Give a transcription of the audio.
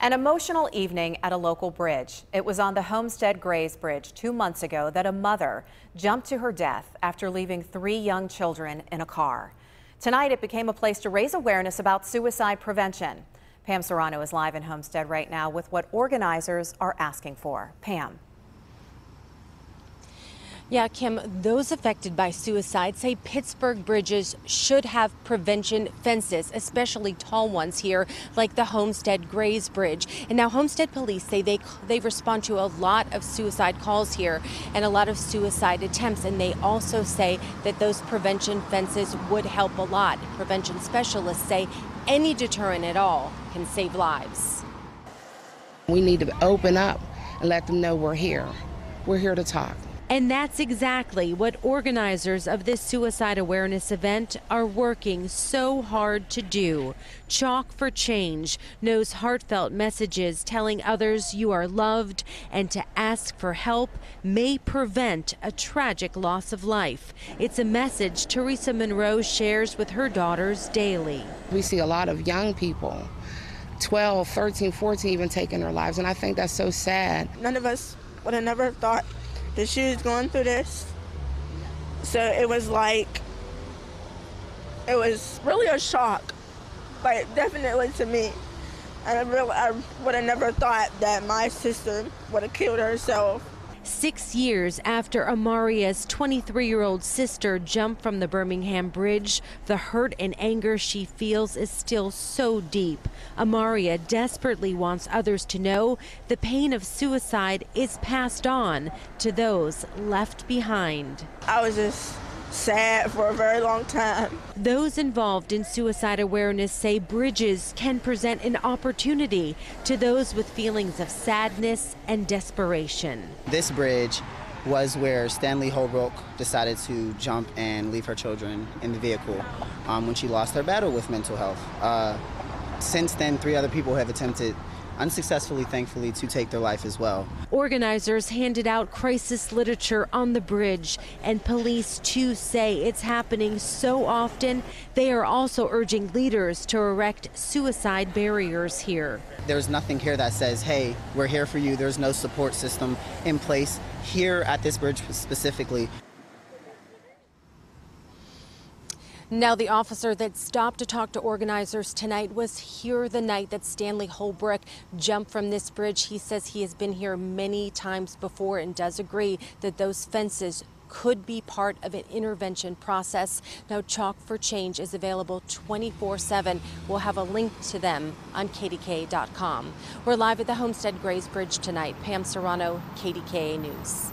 An emotional evening at a local bridge. It was on the Homestead Grays Bridge two months ago that a mother jumped to her death after leaving three young children in a car. Tonight, it became a place to raise awareness about suicide prevention. Pam Surano is live in Homestead right now with what organizers are asking for. Pam. Yeah, Kim, those affected by suicide say Pittsburgh bridges should have prevention fences, especially tall ones here, like the Homestead Grays Bridge. And now Homestead police say they they respond to a lot of suicide calls here and a lot of suicide attempts. And they also say that those prevention fences would help a lot. Prevention specialists say any deterrent at all can save lives. We need to open up and let them know we're here. We're here to talk. And that's exactly what organizers of this suicide awareness event are working so hard to do. Chalk for Change knows heartfelt messages telling others you are loved and to ask for help may prevent a tragic loss of life. It's a message Teresa Monroe shares with her daughters daily. We see a lot of young people 12, 13, 14 even taking their lives, and I think that's so sad. None of us would have never thought that she was going through this. So it was like, it was really a shock, like definitely to me. And I, really, I would have never thought that my sister would have killed herself. Six years after Amaria's 23 year old sister jumped from the Birmingham Bridge, the hurt and anger she feels is still so deep. Amaria desperately wants others to know the pain of suicide is passed on to those left behind. I was just sad for a very long time. Those involved in suicide awareness say bridges can present an opportunity to those with feelings of sadness and desperation. This bridge was where Stanley Holbrook decided to jump and leave her children in the vehicle um, when she lost her battle with mental health. Uh, since then, three other people have attempted unsuccessfully, thankfully, to take their life as well. Organizers handed out crisis literature on the bridge, and police too say it's happening so often. They are also urging leaders to erect suicide barriers here. There's nothing here that says, hey, we're here for you. There's no support system in place here at this bridge specifically. Now, the officer that stopped to talk to organizers tonight was here the night that Stanley Holbrook jumped from this bridge. He says he has been here many times before and does agree that those fences could be part of an intervention process. Now, Chalk for Change is available 24 7. We'll have a link to them on KDK.com. We're live at the Homestead Grays Bridge tonight. Pam Surano, KDKA News.